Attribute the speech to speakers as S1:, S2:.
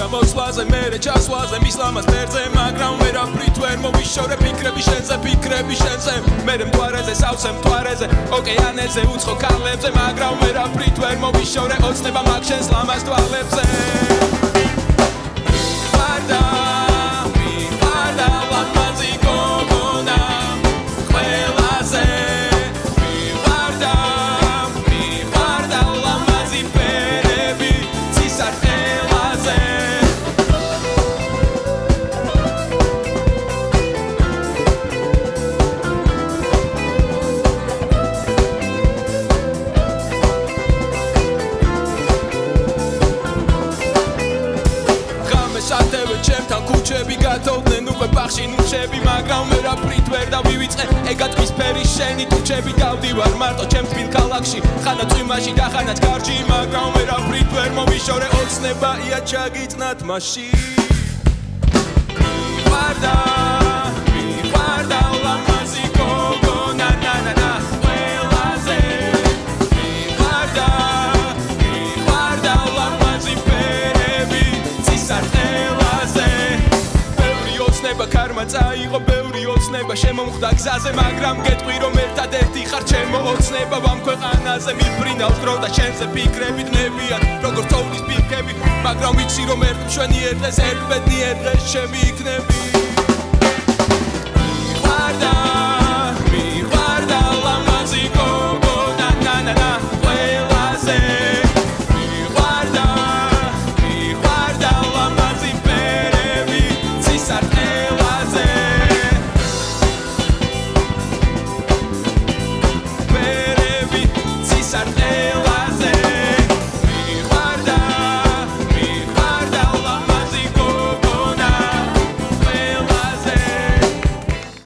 S1: ჩამოსვლაზე მერე ჩასვლაზე მისლამას ფერზე მაგრამ ვერაფრით ვერ მოვიშორე ფიქრები შენზე ფიქრები შენზე. მერე მთვარეზე სავსე მთვარეზე ოკეანეზე უცხო ქალებზე მაგრამ ვერაფრით ვერ მოვიშორე ოცნება მაგ შენს ლამაზ თვალებზე ატევე ჩემთან ქუჩები გათოვდნენ უკვე ბახში ნუჩები მაგრამ ვერაფრით ვერ დავივიწყე. ეგატყვის ფერი შენი თუჩები დავდივარ მარტო ჩემ თბილ ქალაქში. ხანა წვიმაში და ხანაც გარჯი მაგრამ ვერაფრით ვერ მომიშორე. ოცნებაა ჩაგიწნათ მასში ვარდა ვარდა ქარმა წაიღო ბევრი ოცნება. შემომხვდა გზაზე მაგრამ გეტყვი რომ ერთადერთი ხარ ჩემო ოცნება. ვამ ქვეყანაზე მიფრინავს დრო და შენზე ფიქრები დნებიან როგორც თოვლის ფიქრები. მაგრამ ვიცი რომ ერთ მშვენი ერთ დღეს ერთ ბედნიერ დღეს შემი იქნები